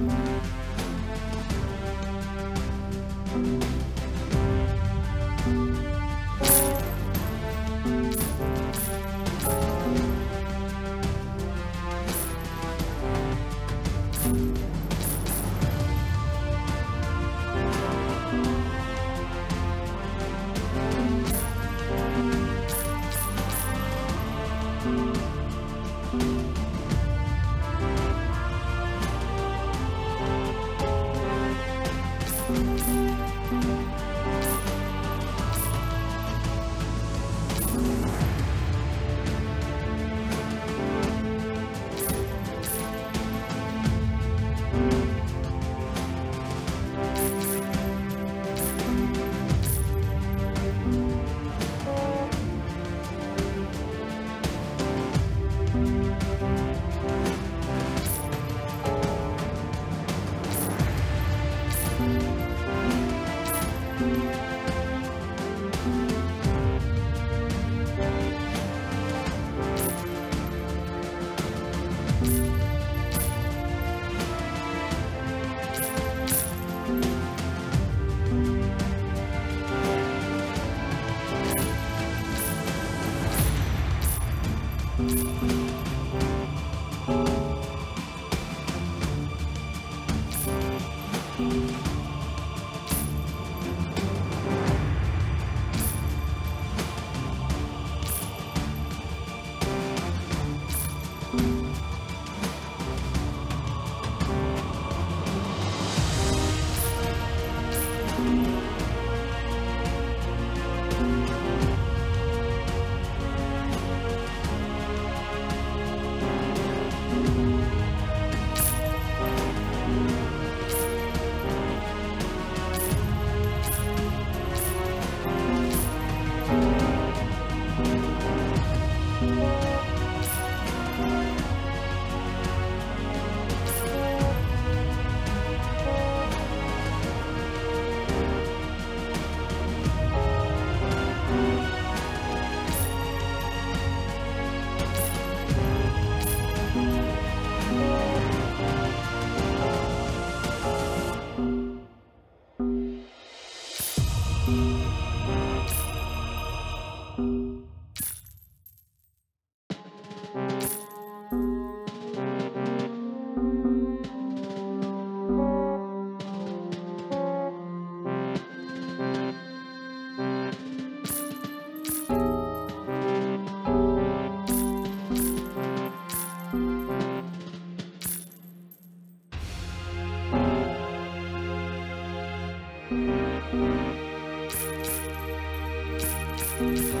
Música Música